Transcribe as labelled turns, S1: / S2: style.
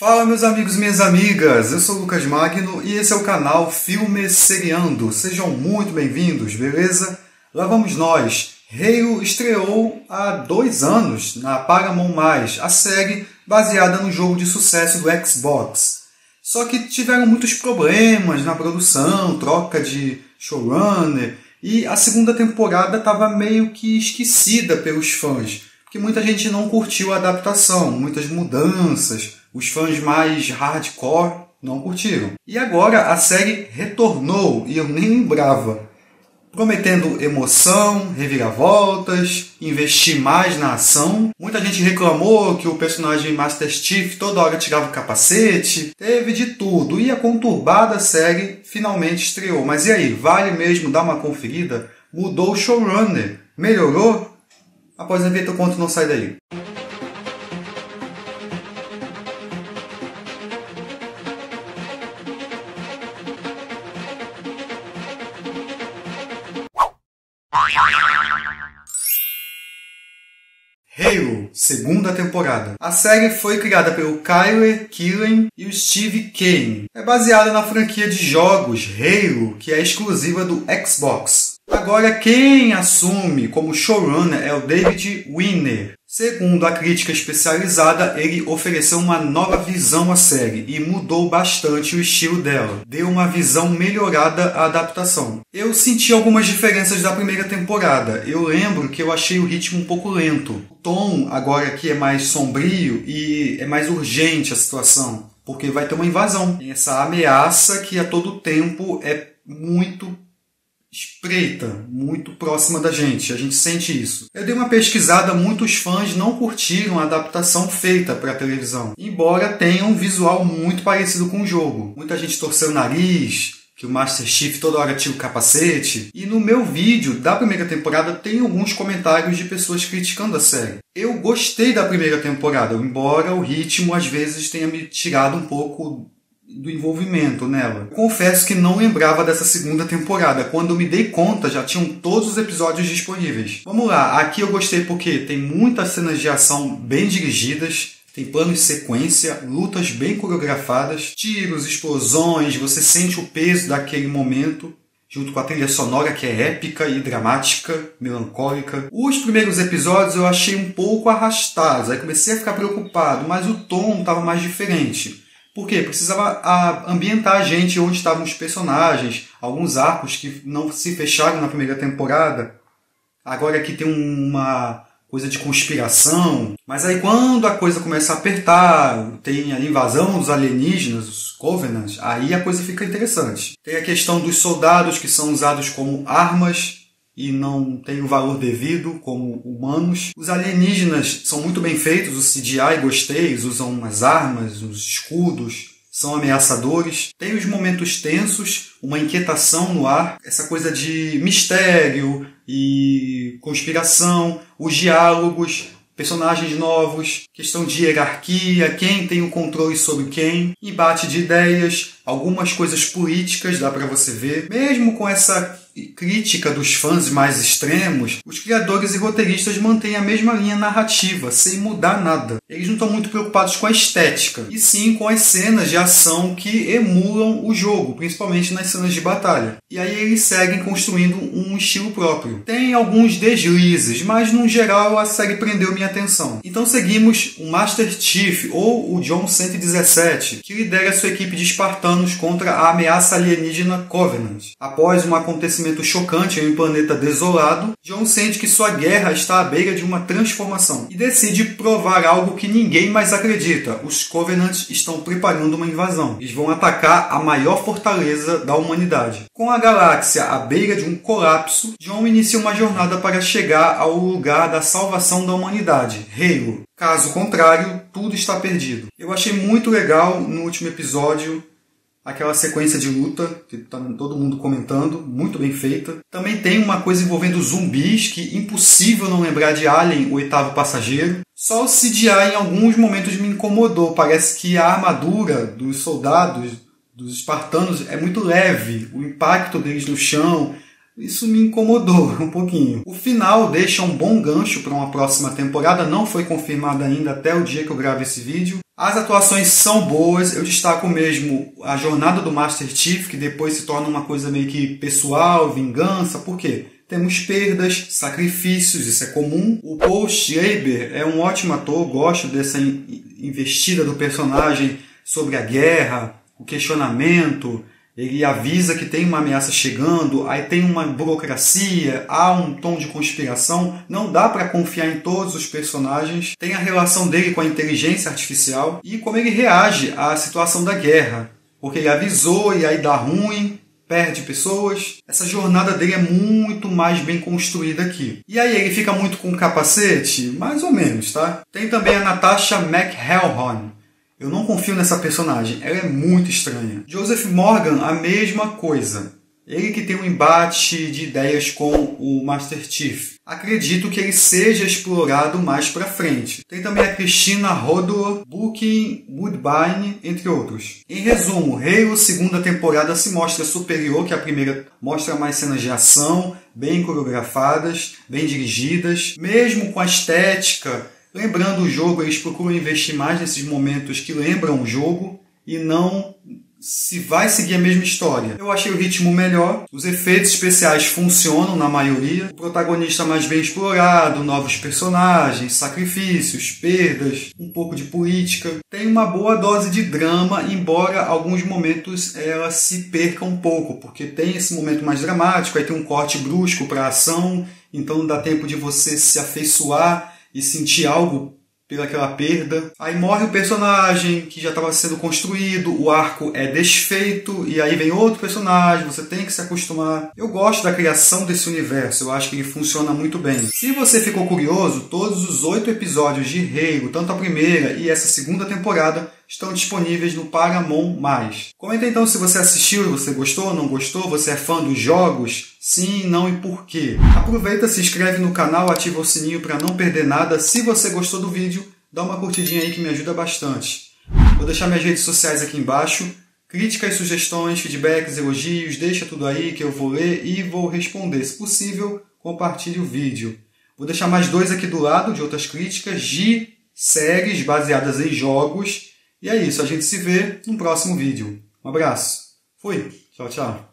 S1: Fala meus amigos e minhas amigas, eu sou o Lucas Magno e esse é o canal Filmes Seriando. Sejam muito bem-vindos, beleza? Lá vamos nós. Halo estreou há dois anos na Paramount+, a série baseada no jogo de sucesso do Xbox. Só que tiveram muitos problemas na produção, troca de showrunner, e a segunda temporada estava meio que esquecida pelos fãs, porque muita gente não curtiu a adaptação, muitas mudanças, os fãs mais hardcore não curtiram. E agora a série retornou e eu nem lembrava prometendo emoção, reviravoltas, investir mais na ação. Muita gente reclamou que o personagem Master Chief toda hora tirava o capacete. Teve de tudo e a conturbada série finalmente estreou. Mas e aí, vale mesmo dar uma conferida? Mudou o showrunner? Melhorou? Após a vinheta eu conto, não sai daí. Segunda temporada. A série foi criada pelo Kyle Killen e o Steve Kane. É baseada na franquia de jogos Halo, que é exclusiva do Xbox. Agora, quem assume como showrunner é o David Winner. Segundo a crítica especializada, ele ofereceu uma nova visão à série e mudou bastante o estilo dela. Deu uma visão melhorada à adaptação. Eu senti algumas diferenças da primeira temporada. Eu lembro que eu achei o ritmo um pouco lento. O tom agora aqui é mais sombrio e é mais urgente a situação, porque vai ter uma invasão. Tem essa ameaça que a todo tempo é muito espreita, muito próxima da gente. A gente sente isso. Eu dei uma pesquisada, muitos fãs não curtiram a adaptação feita para televisão, embora tenha um visual muito parecido com o jogo. Muita gente torceu o nariz, que o Master Chief toda hora tira o capacete. E no meu vídeo da primeira temporada tem alguns comentários de pessoas criticando a série. Eu gostei da primeira temporada, embora o ritmo às vezes tenha me tirado um pouco do envolvimento nela. Confesso que não lembrava dessa segunda temporada. Quando me dei conta, já tinham todos os episódios disponíveis. Vamos lá, aqui eu gostei porque tem muitas cenas de ação bem dirigidas. Tem planos de sequência, lutas bem coreografadas, tiros, explosões, você sente o peso daquele momento junto com a trilha sonora que é épica e dramática, melancólica. Os primeiros episódios eu achei um pouco arrastados, aí comecei a ficar preocupado, mas o tom estava mais diferente. Por quê? Precisava ambientar a gente onde estavam os personagens, alguns arcos que não se fecharam na primeira temporada. Agora aqui tem uma coisa de conspiração. Mas aí quando a coisa começa a apertar, tem a invasão dos alienígenas, os Covenants, aí a coisa fica interessante. Tem a questão dos soldados que são usados como armas e não têm o valor devido como humanos. Os alienígenas são muito bem feitos, o CGI gostei, usam umas armas, uns escudos, são ameaçadores. Tem os momentos tensos, uma inquietação no ar, essa coisa de mistério e conspiração, os diálogos, personagens novos, questão de hierarquia, quem tem o controle sobre quem, embate de ideias, algumas coisas políticas dá para você ver. Mesmo com essa crítica dos fãs mais extremos, os criadores e roteiristas mantêm a mesma linha narrativa, sem mudar nada. Eles não estão muito preocupados com a estética, e sim com as cenas de ação que emulam o jogo, principalmente nas cenas de batalha. E aí eles seguem construindo um estilo próprio. Tem alguns deslizes, mas no geral a série prendeu minha atenção. Então seguimos o Master Chief, ou o John 117, que lidera sua equipe de espartanos contra a ameaça alienígena Covenant. Após um acontecimento acontecimento chocante em um planeta desolado, John sente que sua guerra está à beira de uma transformação e decide provar algo que ninguém mais acredita. Os Covenants estão preparando uma invasão. Eles vão atacar a maior fortaleza da humanidade. Com a galáxia à beira de um colapso, John inicia uma jornada para chegar ao lugar da salvação da humanidade, Halo. Caso contrário, tudo está perdido. Eu achei muito legal no último episódio aquela sequência de luta que tá todo mundo comentando, muito bem feita. Também tem uma coisa envolvendo zumbis que impossível não lembrar de Alien, o oitavo passageiro. Só o CGI em alguns momentos me incomodou. Parece que a armadura dos soldados, dos espartanos, é muito leve. O impacto deles no chão, isso me incomodou um pouquinho. O final deixa um bom gancho para uma próxima temporada, não foi confirmada ainda até o dia que eu gravo esse vídeo. As atuações são boas, eu destaco mesmo a jornada do Master Chief, que depois se torna uma coisa meio que pessoal, vingança, por quê? Temos perdas, sacrifícios, isso é comum. O Paul Schreiber é um ótimo ator, gosto dessa investida do personagem sobre a guerra, o questionamento, ele avisa que tem uma ameaça chegando, aí tem uma burocracia, há um tom de conspiração, não dá para confiar em todos os personagens. Tem a relação dele com a inteligência artificial e como ele reage à situação da guerra, porque ele avisou e aí dá ruim, perde pessoas. Essa jornada dele é muito mais bem construída aqui. E aí ele fica muito com capacete? Mais ou menos, tá? Tem também a Natasha McElhone, eu não confio nessa personagem, ela é muito estranha. Joseph Morgan, a mesma coisa. Ele que tem um embate de ideias com o Master Chief. Acredito que ele seja explorado mais pra frente. Tem também a Christina Rodor, Booking Woodbine, entre outros. Em resumo, Halo segunda temporada se mostra superior que a primeira. Mostra mais cenas de ação, bem coreografadas, bem dirigidas, mesmo com a estética Lembrando o jogo, eles procuram investir mais nesses momentos que lembram o jogo e não se vai seguir a mesma história. Eu achei o ritmo melhor, os efeitos especiais funcionam na maioria, o protagonista mais bem explorado, novos personagens, sacrifícios, perdas, um pouco de política. Tem uma boa dose de drama, embora alguns momentos ela se perca um pouco, porque tem esse momento mais dramático, aí tem um corte brusco para ação, então dá tempo de você se afeiçoar e sentir algo pelaquela perda. Aí morre o personagem que já estava sendo construído, o arco é desfeito e aí vem outro personagem, você tem que se acostumar. Eu gosto da criação desse universo, eu acho que ele funciona muito bem. Se você ficou curioso, todos os oito episódios de Halo, tanto a primeira e essa segunda temporada, estão disponíveis no Paramount+. Comenta então se você assistiu, você gostou, não gostou, você é fã dos jogos, sim, não e por quê. Aproveita, se inscreve no canal, ativa o sininho para não perder nada. Se você gostou do vídeo, dá uma curtidinha aí que me ajuda bastante. Vou deixar minhas redes sociais aqui embaixo. Críticas, sugestões, feedbacks, elogios, deixa tudo aí que eu vou ler e vou responder. Se possível, compartilhe o vídeo. Vou deixar mais dois aqui do lado de outras críticas de séries baseadas em jogos e é isso, a gente se vê no próximo vídeo. Um abraço. Fui. Tchau, tchau.